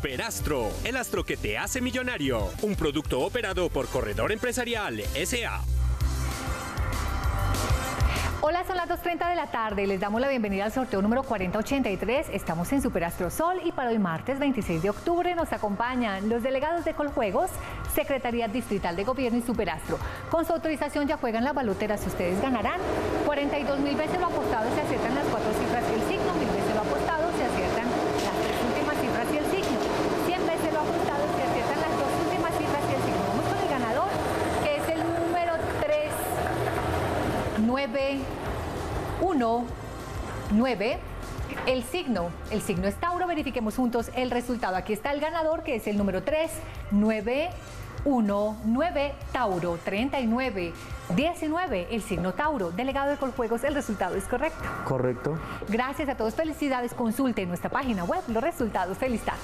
Superastro, el astro que te hace millonario. Un producto operado por Corredor Empresarial SA. Hola, son las 2.30 de la tarde. Les damos la bienvenida al sorteo número 4083. Estamos en Superastro Sol y para el martes 26 de octubre nos acompañan los delegados de Coljuegos, Secretaría Distrital de Gobierno y Superastro. Con su autorización ya juegan las baloteras. Ustedes ganarán 42 mil veces lo apostado se aciertan las cuatro cifras y el signo, mil veces lo apostado se aciertan las tres últimas cifras y el signo. 100 veces lo apostado se aciertan las dos últimas cifras y el signo. Vamos con el ganador, que es el número 3, 9, 1, 9. El signo, el signo es Tauro, verifiquemos juntos el resultado. Aquí está el ganador, que es el número 3, 9, 1, 9, Tauro, 39, 19, el signo Tauro. Delegado de Coljuegos, el resultado es correcto. Correcto. Gracias a todos, felicidades. Consulte en nuestra página web los resultados. Feliz tarde.